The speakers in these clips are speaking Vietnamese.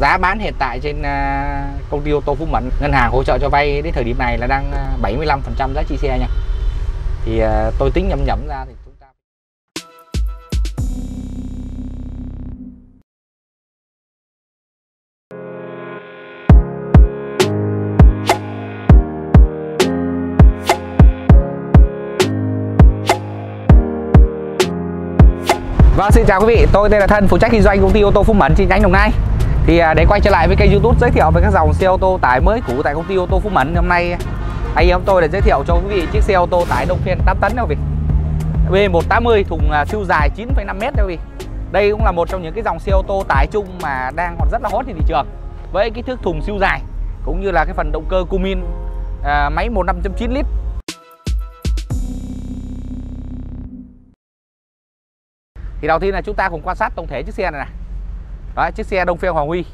giá bán hiện tại trên uh, công ty ô tô Phú Mẫn ngân hàng hỗ trợ cho vay đến thời điểm này là đang à, 75% giá trị xe nha. Thì uh, tôi tính nhầm nhẩm ra thì chúng ta Vâng, xin chào quý vị, tôi tên là Thân, phụ trách kinh doanh công ty ô tô Phú Mẫn chi nhánh Đồng Nai thì à, để quay trở lại với kênh youtube giới thiệu về các dòng xe ô tô tải mới cũ tại công ty ô tô Phú Mẫn. Hôm nay anh em tôi để giới thiệu cho quý vị chiếc xe ô tô tải đông phiên 8 tấn đâu vị. B180 thùng à, siêu dài 9,5m đâu vị. Đây cũng là một trong những cái dòng xe ô tô tải chung mà đang còn rất là hot trên thị trường. Với kích thước thùng siêu dài cũng như là cái phần động cơ Cumin à, máy 15.9 lít. Thì đầu tiên là chúng ta cùng quan sát tổng thể chiếc xe này này đó chiếc xe Đông Phiên Hoàng Huy.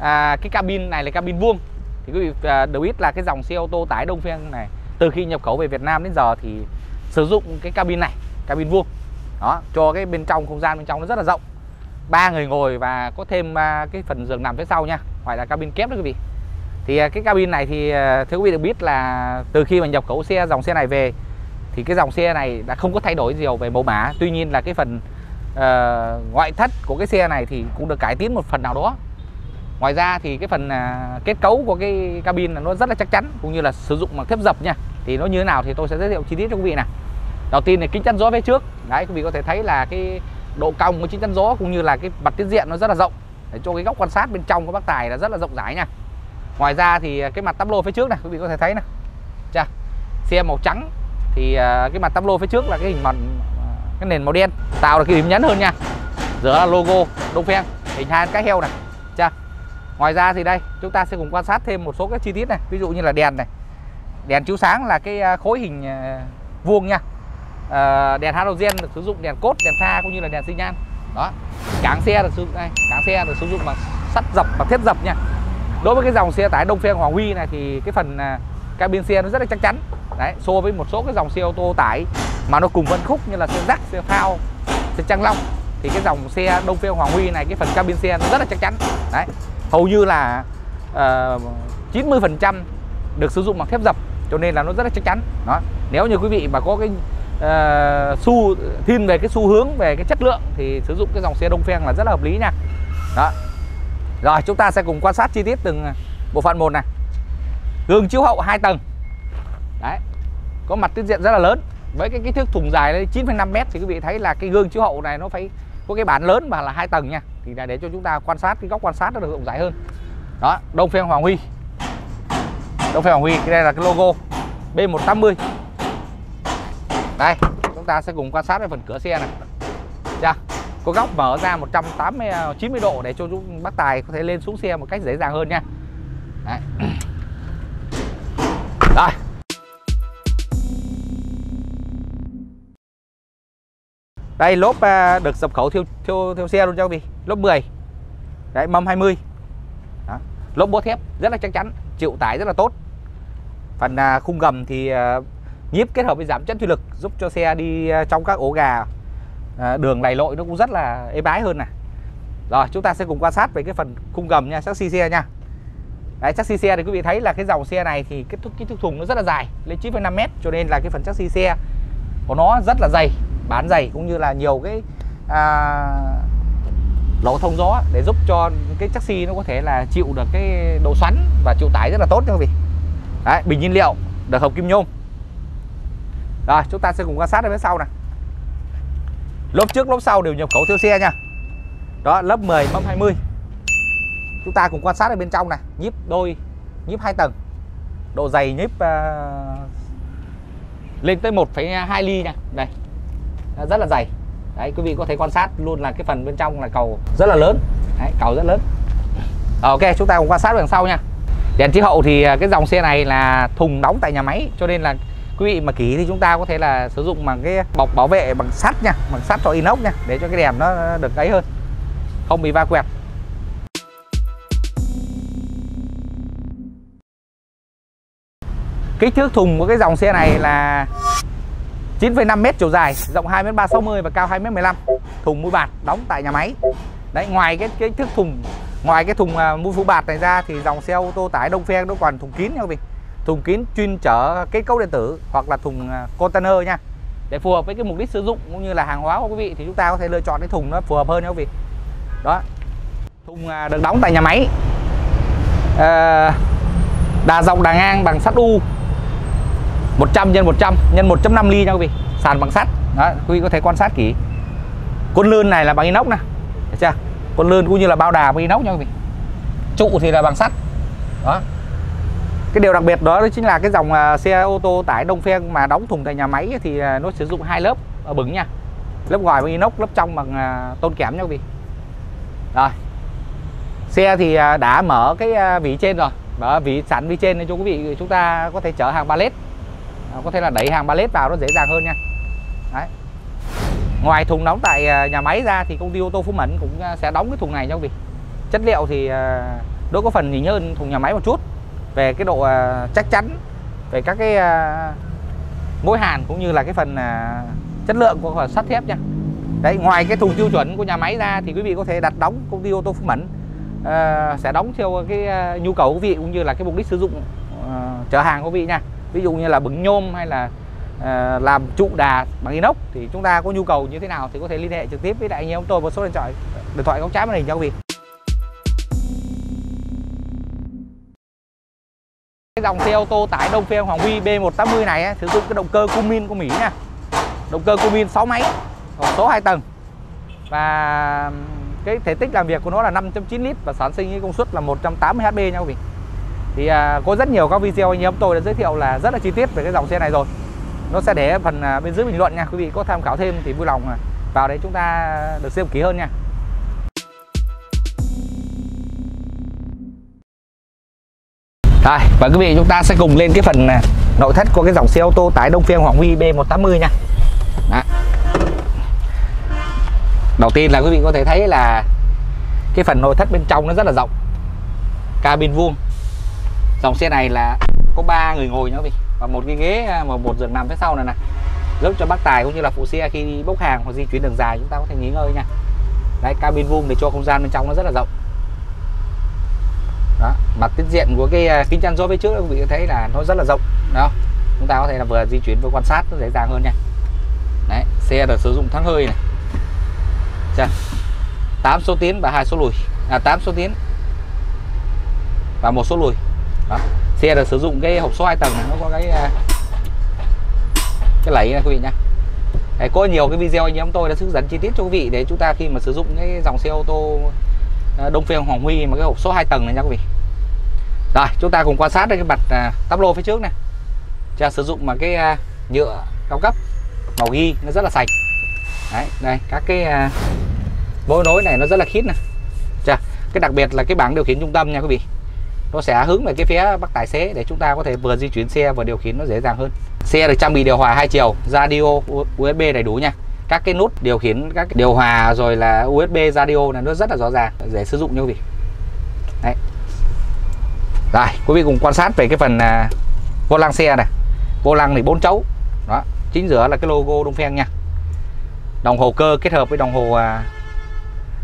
À, cái cabin này là cabin vuông. Thì quý vị à, đều biết là cái dòng xe ô tô tải Đông Phiên này từ khi nhập khẩu về Việt Nam đến giờ thì sử dụng cái cabin này cabin vuông. Đó cho cái bên trong không gian bên trong nó rất là rộng. Ba người ngồi và có thêm à, cái phần giường nằm phía sau nha ngoài là cabin kép đó quý vị. Thì à, cái cabin này thì à, thưa quý vị được biết là từ khi mà nhập khẩu xe dòng xe này về thì cái dòng xe này đã không có thay đổi gì về mẫu mã. Tuy nhiên là cái phần uh, ngoại thất của cái xe này thì cũng được cải tiến một phần nào đó. Ngoài ra thì cái phần uh, kết cấu của cái cabin là nó rất là chắc chắn cũng như là sử dụng bằng thép dập nha. Thì nó như thế nào thì tôi sẽ giới thiệu chi tiết cho quý vị nè. đầu tiên là kính chắn gió phía trước. Đấy quý vị có thể thấy là cái độ cong của kính chắn gió cũng như là cái mặt tiết diện nó rất là rộng. Để cho cái góc quan sát bên trong của bác tài là rất là rộng rãi nha. Ngoài ra thì à, cái mặt tắp lô phía trước này quý vị có thể thấy này Chà, xe màu trắng thì à, cái mặt tắp lô phía trước là cái hình mặt cái nền màu đen tạo được cái điểm nhấn hơn nha. Giữa là logo đông phen hình hai cái heo này chưa? Ngoài ra thì đây chúng ta sẽ cùng quan sát thêm một số các chi tiết này ví dụ như là đèn này. Đèn chiếu sáng là cái à, khối hình à, vuông nha. À, đèn halogen được sử dụng đèn cốt đèn pha cũng như là đèn xi nhan. Đó cáng xe được sử dụng đây cáng xe được sử dụng bằng sắt dập và thép dập nha. Đối với cái dòng xe tải đông phen hoàng huy này thì cái phần à, cabin xe nó rất là chắc chắn. Đấy so với một số cái dòng xe ô tô tải mà nó cùng phân khúc như là xe rắc xe phao xe trăng long. Thì cái dòng xe đông phe hoàng huy này cái phần cabin xe nó rất là chắc chắn. Đấy hầu như là ờ, chín uh, 90 phần trăm được sử dụng bằng thép dập cho nên là nó rất là chắc chắn. Đó nếu như quý vị mà có cái uh, xu thiên về cái xu hướng về cái chất lượng thì sử dụng cái dòng xe đông phen là rất là hợp lý nha. Đó rồi chúng ta sẽ cùng quan sát chi tiết từng bộ phận một này. Gương chiếu hậu hai tầng. Đấy có mặt tiết diện rất là lớn với cái kích thước thùng dài lên 9,5 m thì quý vị thấy là cái gương chiếu hậu này nó phải có cái bản lớn và là hai tầng nha. Thì là để cho chúng ta quan sát cái góc quan sát nó được rộng rãi hơn. Đó Đông Phen Hoàng Huy. Đông Phen Hoàng Huy cái đây là cái logo B180 đây chúng ta sẽ cùng quan sát cái phần cửa xe này. Chà, có góc mở ra 180 90 à, độ để cho chúng bác tài có thể lên xuống xe một cách dễ dàng hơn nha. Đấy. Đây lốp à, được nhập khẩu theo theo theo xe luôn cho quý vị. Lốp 10 đấy mâm 20 Đó. lốp bố thép rất là chắc chắn chịu tải rất là tốt. Phần à, khung gầm thì à, nhíp kết hợp với giảm chất thủy lực giúp cho xe đi trong các ổ gà. Đường lầy lội nó cũng rất là êm ái hơn này rồi chúng ta sẽ cùng quan sát về cái phần khung gầm nha chassis xe nha. Đấy, chassis xe thì quý vị thấy là cái dòng xe này thì cái thước cái thùng nó rất là dài lên 9,5 m cho nên là cái phần chassis xe của nó rất là dày bán dày cũng như là nhiều cái à, lỗ thông gió để giúp cho cái taxi nó có thể là chịu được cái độ xoắn và chịu tải rất là tốt nha quý vị. Đấy, bình nhiên liệu được hộp kim nhôm. Rồi chúng ta sẽ cùng quan sát ở phía sau này lốp trước lốp sau đều nhập khẩu siêu xe nha. Đó lớp 10 mâm 20 chúng ta cùng quan sát ở bên trong này nhíp đôi nhíp hai tầng. Độ dày nhíp uh, lên tới 1,2 ly nha. Đây rất là dày. Đấy quý vị có thể quan sát luôn là cái phần bên trong là cầu rất là lớn. Đấy, cầu rất lớn. Ok chúng ta cùng quan sát đằng sau nha. Đèn chiếu hậu thì à, cái dòng xe này là thùng đóng tại nhà máy cho nên là quý vị mà kỹ thì chúng ta có thể là sử dụng bằng cái bọc bảo vệ bằng sắt nha bằng sắt cho inox nha để cho cái đèn nó được ấy hơn không bị va quẹt. Kích thước thùng của cái dòng xe này là 9,5m chiều dài rộng 2m360 và cao 2m15 thùng mũi bạt đóng tại nhà máy. Đấy ngoài cái cái thước thùng ngoài cái thùng à, mũi phú bạt này ra thì dòng xe ô tô tải Đông Phen nó còn thùng kín nha quý vị. Thùng kín chuyên chở kết cấu điện tử hoặc là thùng à, container nha. Để phù hợp với cái mục đích sử dụng cũng như là hàng hóa của quý vị thì chúng ta có thể lựa chọn cái thùng nó phù hợp hơn nha quý vị. Đó. Thùng à, được đóng tại nhà máy. À, đà dọc đà ngang bằng sắt u. 100 x 100 x 1.5 ly nha quý vị. Sàn bằng sắt. Đó quý vị có thể quan sát kỹ. Con lươn này là bằng inox nè. Được chưa? Con lươn cũng như là bao đà bằng inox nha quý vị. Trụ thì là bằng sắt. Đó. Cái điều đặc biệt đó, đó chính là cái dòng à, xe ô tô tải Đông Phen mà đóng thùng tại nhà máy thì à, nó sử dụng hai lớp ở bứng nha. Lớp ngoài bằng inox lớp trong bằng à, tôn kẽm nha quý vị. Rồi. Xe thì đã mở cái vỉ trên rồi. Mở vỉ sẵn vỉ trên cho quý vị chúng ta có thể chở hàng pallet. Ờ, có thể là đẩy hàng pallet vào nó dễ dàng hơn nha. Đấy. ngoài thùng đóng tại ờ, nhà máy ra thì công ty ô tô Phú Mẫn cũng ờ, sẽ đóng cái thùng này nha quý vị. Chất liệu thì đôi có phần nhìn hơn thùng nhà máy một chút. Về cái độ chắc chắn về các cái mối hàn cũng như là cái phần chất lượng của phần sắt thép nha. Đấy ngoài cái thùng tiêu chuẩn của nhà máy ra thì quý vị có thể đặt đóng công ty ô tô Phú Mẫn uh, sẽ đóng theo cái nhu cầu của quý vị cũng như là cái mục đích sử dụng uh, chở hàng của quý vị nha ví dụ như là bứng nhôm hay là uh, làm trụ đà bằng inox thì chúng ta có nhu cầu như thế nào thì có thể liên hệ trực tiếp với đại anh em tôi một số điện thoại điện thoại góc trái màn hình cho quý vị. Cái dòng xe ô tô tải Đông Phen Hoàng Huy B180 này ấy, sử dụng cái động cơ Cummins của Mỹ nha động cơ Cummins 6 máy hộp số 2 tầng. Và cái thể tích làm việc của nó là 5.9 lít và sản sinh cái công suất là 180 HP nha quý vị thì à, có rất nhiều các video anh em tôi đã giới thiệu là rất là chi tiết về cái dòng xe này rồi. Nó sẽ để phần à, bên dưới bình luận nha quý vị có tham khảo thêm thì vui lòng à, vào đấy chúng ta được xem kỹ hơn nha. Rồi và quý vị chúng ta sẽ cùng lên cái phần à, nội thất của cái dòng xe ô tô tải Đông Phiên Hoàng Huy B180 nha. Đó. Đầu tiên là quý vị có thể thấy là cái phần nội thất bên trong nó rất là rộng. Cabin vuông dòng xe này là có ba người ngồi nhá quý vị và một cái ghế à, mà một giường nằm phía sau này nè, giúp cho bác tài cũng như là phụ xe khi đi bốc hàng hoặc di chuyển đường dài chúng ta có thể nghỉ ngơi nha. Đấy, cabin vuông để cho không gian bên trong nó rất là rộng. Đó, mặt tiết diện của cái à, kính chắn gió phía trước quý vị thấy là nó rất là rộng đó chúng ta có thể là vừa di chuyển vừa quan sát nó dễ dàng hơn nha. Đấy, xe được sử dụng thắng hơi này. Chưa 8 số tiến và hai số lùi à 8 số tiến và một số lùi đó. xe được sử dụng cái hộp số 2 tầng này nó có cái à, cái lẫy này quý vị nhá. Đấy, có nhiều cái video anh em tôi đã hướng dẫn chi tiết cho quý vị để chúng ta khi mà sử dụng cái dòng xe ô tô à, Đông Phương Hoàng Huy mà cái hộp số 2 tầng này nha quý vị. Rồi chúng ta cùng quan sát đây cái mặt à, tắp lô phía trước này. Cha sử dụng mà cái à, nhựa cao cấp màu ghi nó rất là sạch. Đấy đây các cái à, mối nối này nó rất là khít nè Chà, cái đặc biệt là cái bảng điều khiển trung tâm nha quý vị nó sẽ hướng về cái phía bắc tài xế để chúng ta có thể vừa di chuyển xe vừa điều khiển nó dễ dàng hơn. Xe được trang bị điều hòa hai chiều radio USB đầy đủ nha. Các cái nút điều khiển các điều hòa rồi là USB radio là nó rất là rõ ràng dễ sử dụng nha quý vị. Đấy. Rồi quý vị cùng quan sát về cái phần à, vô lăng xe này. Vô lăng thì bốn chấu. Đó chính giữa là cái logo Đông Phen nha. Đồng hồ cơ kết hợp với đồng hồ à,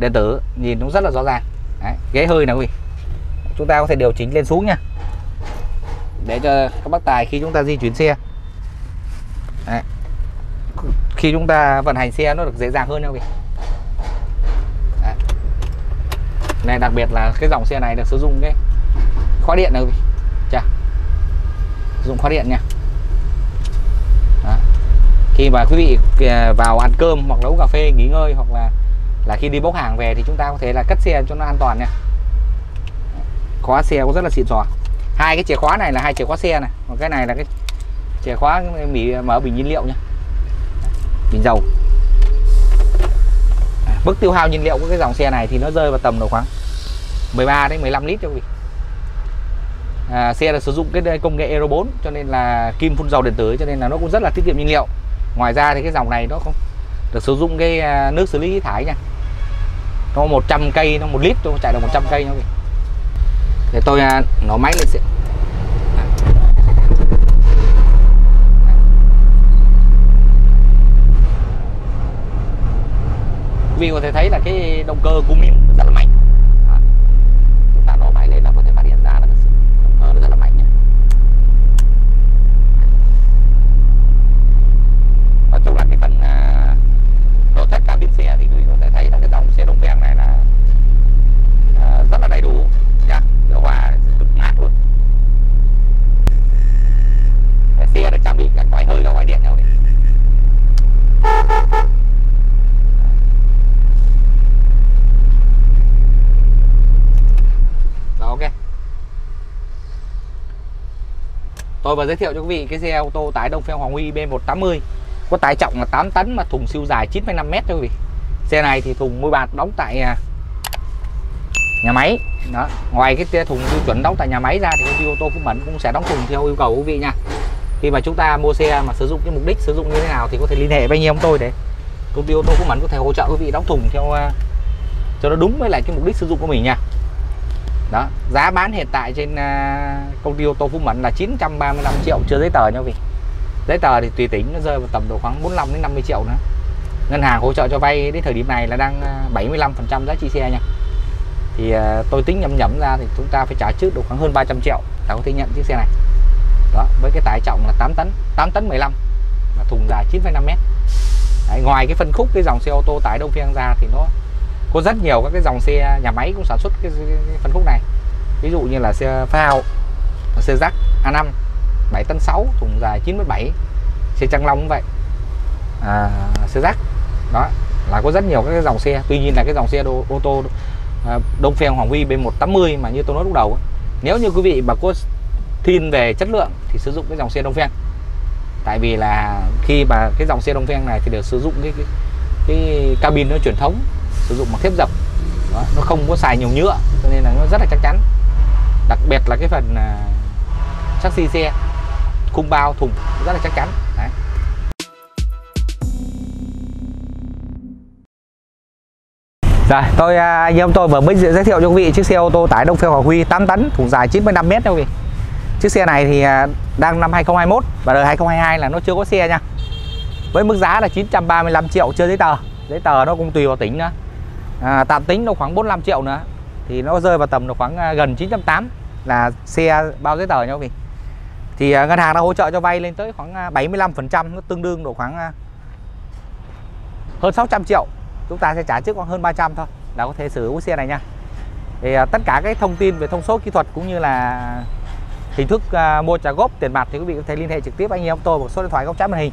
điện tử nhìn cũng rất là rõ ràng. Đấy, ghế hơi nè quý vị chúng ta có thể điều chỉnh lên xuống nha. Để cho các bác tài khi chúng ta di chuyển xe. Đấy. khi chúng ta vận hành xe nó được dễ dàng hơn nha quý vị. Này, đặc biệt là cái dòng xe này được sử dụng cái khóa điện này quý vị. Chà. dùng khóa điện nha. Đó. khi mà quý vị à, vào ăn cơm hoặc nấu cà phê, nghỉ ngơi hoặc là là khi đi bốc hàng về thì chúng ta có thể là cất xe cho nó an toàn nha khóa xe cũng rất là xịn sò hai cái chìa khóa này là hai chìa khóa xe này. Còn cái này là cái chìa khóa bị mở bình nhiên liệu nhá. Bình dầu. À, mức tiêu hao nhiên liệu của cái dòng xe này thì nó rơi vào tầm độ khoảng 13 đến 15 lít cho quý vị. À, xe là sử dụng cái công nghệ Euro 4 cho nên là kim phun dầu điện tử cho nên là nó cũng rất là tiết kiệm nhiên liệu. Ngoài ra thì cái dòng này nó không được sử dụng cái à, nước xử lý khí thải nha. Nó 100 cây nó một lít tôi chạy được 100 cây nha quý vị để tôi à, nổ máy lên xem vì có thể thấy là cái động cơ của mình rất là mạnh. Tôi vừa giới thiệu cho quý vị cái xe ô tô tải Đông Phen Hoàng Huy B180 có tải trọng là 8 tấn mà thùng siêu dài 9,5 m cho quý vị. Xe này thì thùng mui bạt đóng tại à, nhà máy. Đó ngoài cái thùng tiêu chuẩn đóng tại nhà máy ra thì công ty ô tô Phú Mẫn cũng sẽ đóng thùng theo yêu cầu quý vị nha. Khi mà chúng ta mua xe mà sử dụng cái mục đích sử dụng như thế nào thì có thể liên hệ với anh em tôi để công ty ô tô Phú Mẫn có thể hỗ trợ quý vị đóng thùng theo à, cho nó đúng với lại cái mục đích sử dụng của mình nha đó giá bán hiện tại trên à, công ty ô tô Phú Mẫn là 935 triệu chưa giấy tờ nha quý vị. Giấy tờ thì tùy tính nó rơi vào tầm độ khoảng 45 đến 50 triệu nữa. Ngân hàng hỗ trợ cho vay đến thời điểm này là đang à, 75 phần trăm giá trị xe nha. Thì à, tôi tính nhầm nhầm ra thì chúng ta phải trả trước được khoảng hơn 300 triệu ta có thể nhận chiếc xe này. Đó với cái tải trọng là 8 tấn 8 tấn 15 và thùng dài 9,5 mét. Đấy, ngoài cái phân khúc cái dòng xe ô tô tải Đông Phiên ra thì nó có rất nhiều các cái dòng xe nhà máy cũng sản xuất cái, cái, cái phân khúc này. Ví dụ như là xe phao xe rắc A5 7 tấn 6 thùng dài 97 xe Trăng Long cũng vậy. À, xe rắc đó là có rất nhiều các cái dòng xe. Tuy nhiên là cái dòng xe đô, ô tô à, Đông Phen Hoàng Huy B180 mà như tôi nói lúc đầu nếu như quý vị mà có tin về chất lượng thì sử dụng cái dòng xe Đông Phen tại vì là khi mà cái dòng xe Đông Phen này thì được sử dụng cái cái, cái cabin nó truyền thống sử dụng bằng thép dập đó, nó không có xài nhiều nhựa cho nên là nó rất là chắc chắn đặc biệt là cái phần à, uh, chassis xe khung bao thùng rất là chắc chắn Đấy. Rồi, tôi à, anh em tôi vừa mới giới thiệu cho quý vị chiếc xe ô tô tải Đông Phen Hòa Huy 8 tấn, thùng dài 95 m đâu quý vị. Chiếc xe này thì à, đang năm 2021 và đời 2022 là nó chưa có xe nha. Với mức giá là 935 triệu chưa giấy tờ. Giấy tờ nó cũng tùy vào tỉnh nữa. À, tạm tính nó khoảng 45 triệu nữa. Thì nó rơi vào tầm nó khoảng à, gần 980 là xe bao giấy tờ nha quý vị. Thì à, ngân hàng đã hỗ trợ cho vay lên tới khoảng à, 75%, nó tương đương độ khoảng hơn 600 triệu. Chúng ta sẽ trả trước khoảng hơn 300 thôi là có thể sử dụng xe này nha. Thì tất cả cái thông tin về thông số kỹ thuật cũng như là hình thức mua trả góp tiền mặt thì quý vị có thể liên hệ trực tiếp anh em tôi một số điện thoại góc trái màn hình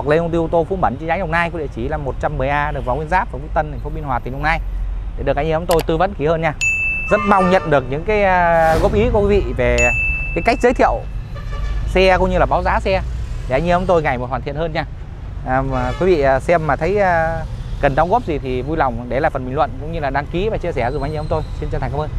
hoặc lên công ty ô tô Phú Mẫn chi nhánh Đồng Nai có địa chỉ là 110A đường Võ Nguyên Giáp phường Phú Tân thành phố Biên Hòa tỉnh Đồng Nai. Để được anh em tôi tư vấn kỹ hơn nha. Rất mong nhận được những cái à, góp ý của quý vị về cái cách giới thiệu xe cũng như là báo giá xe. Để anh em tôi ngày một hoàn thiện hơn nha. À, mà quý vị à, xem mà thấy à, cần đóng góp gì thì vui lòng để lại phần bình luận cũng như là đăng ký và chia sẻ dùm anh em tôi. Xin chân thành cảm ơn.